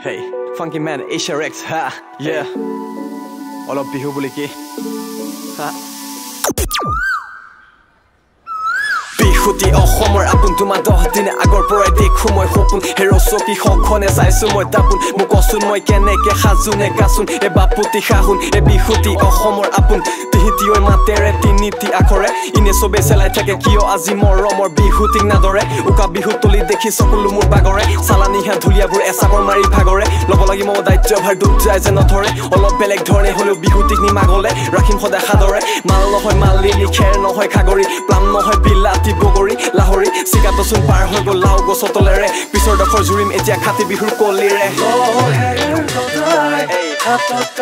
Hey, funky man, Isha Rex, ha, yeah. Hey. Olop bihu buliki, ha. বিহুতি অসমৰ আপোন। তোমাৰ দহ দিন আগৰ পৰাই দেখো মই সপোন। হেৰ চকী সখনে চাইছো মই তাপোন। মোক কচোন মই কেনেকে সাজো নে গাচোন এ বাপুতি সাহোন এ বিহুতি অসমৰ আপোন। তিহিতিয়ৈ মাতেৰে তিনিটি আখৰে। ইনে চবে চেলাই থাকে কিয় আজি মৰমৰ বিহুটিক নাদৰে। উকা বিহু তলি দেখি চকুলো মোৰ বাগৰে। চালানিহা ধুলীয়াবোৰ এচাবৰ মাৰি ভাগৰে। ল'ব লাগিব মই দায়িত্বভাৰ ডুব যায় যে নধৰে অলপ বেলেগ ধৰণে হ'লেও বিহুটিক নিমাগলে ৰাখিম সদায় সাদৰে মাল নহয় মালিনী খেৰ নহয় খাগৰি প্লাম নহয় বিলাতী বগৰী লাহৰি চিকাতচোন পাৰ হৈ গ'ল লাও গছৰ তলেৰে পিছৰ ডখৰ জুৰিম এতিয়া খাতি বিহুৰ কলিৰে হাতত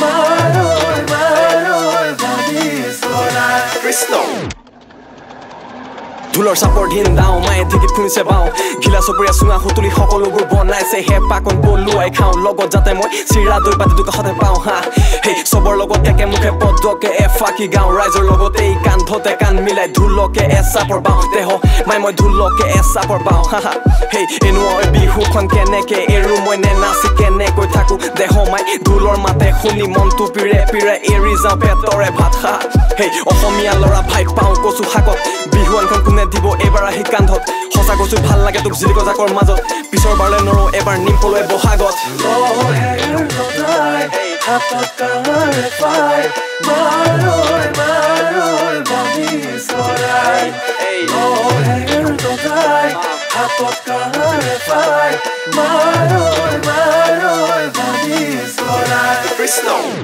মাৰৈ মাৰৈ চৰাই কৃষ্ণ ঢোলৰ চাপৰ ধিন দাওঁ মায়ে ঢেঁকীত শুনিছে বাওঁ। ঘিলা চপৰীয়া চুঙা সুতুলি সকলোবোৰ বনাইছে হে পাকন পলুৱাই খাওঁ। লগত যাতে মই চিৰা দৈ পাতিটো কাষতে পাওঁ হা। সেই চবৰ লগত একে মুখে পদকে এফাকি গাওঁ। ৰাইজৰ লগত এই কান্ধতে কাণ মিলাই ঢোলকে এচাপৰ বাওঁ। দেহ মাই মই ঢোলকে এচাপৰ বাওঁ হা হা। সেই এনুৱা বিহুখন কেনেকে এৰো মই নে নাচি কেনেকৈ থাকো। দেহ মাই ঢোলৰ মাতে শুনি মনটো পিৰে পিৰে এৰি যাওঁ পেটৰে ভাত খা সেই অসমীয়া ল'ৰা ভাই পাওঁ কচু শাকত। বিহুৱানখন কোনে দিব এইবাৰ আহি কান্ধত। সঁচা কৈছো ভাল লাগে তোক জিলিক জাকৰ মাজত। পিছৰ বাৰলৈ নৰো এবাৰ নিম পলুৱে বহাগত। কৃষ্ণ।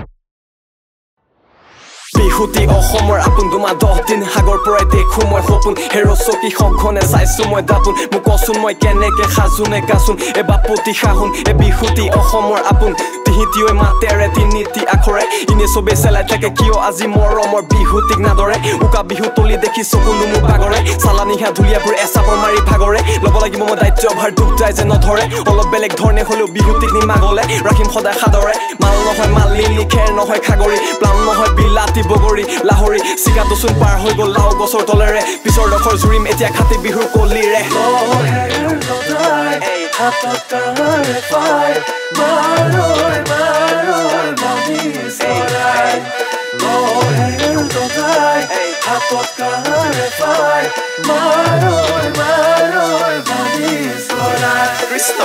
বিহুতি অসমৰ আপোন তোমাৰ দহ দিন আগৰ পৰাই দেখো মই সপোন হেৰ চকী সখনে চাইছো মই দাপোন মোক কচোন মই কেনেকে সাজো নে গাচোন এ বাপুতি সাহোন এ বিহুতি অসমৰ আপোন তিহিতিয়ৈ মাতেৰে তিনিটি আখৰে। ইনে চবে চেলাই থাকে কিয় আজি মৰমৰ বিহুটিক নাদৰে? উকা বিহু তলি দেখি চকুলো মোৰ বাগৰে। চালানিহা ধুলীয়াবোৰ এচাপৰ মাৰি ভাগৰে। ল'ব লাগিব মই দায়িত্বভাৰ ডুব যায় যে নধৰে। অলপ বেলেগ ধৰণে হ'লেও বিহুটিক নিমাগলে। ৰাখিম সদায় সাদৰে। মাল নহয় মালিনী খেৰ নহয় খাগৰি। প্লাম নহয় বিলাতী বগৰী লাহৰি। চিকাতচোন পাৰ হৈ গ'ল লাও গছৰ তলেৰে। পিছৰ ডখৰ জুৰিম এতিয়া খাতি বিহুৰ কলিৰে। লহেৰ লগাই হাতত লগাই হাতত কাঁড়ে পাই মাৰৈ মাৰৈ বাণী চৰাই কৃষ্ণ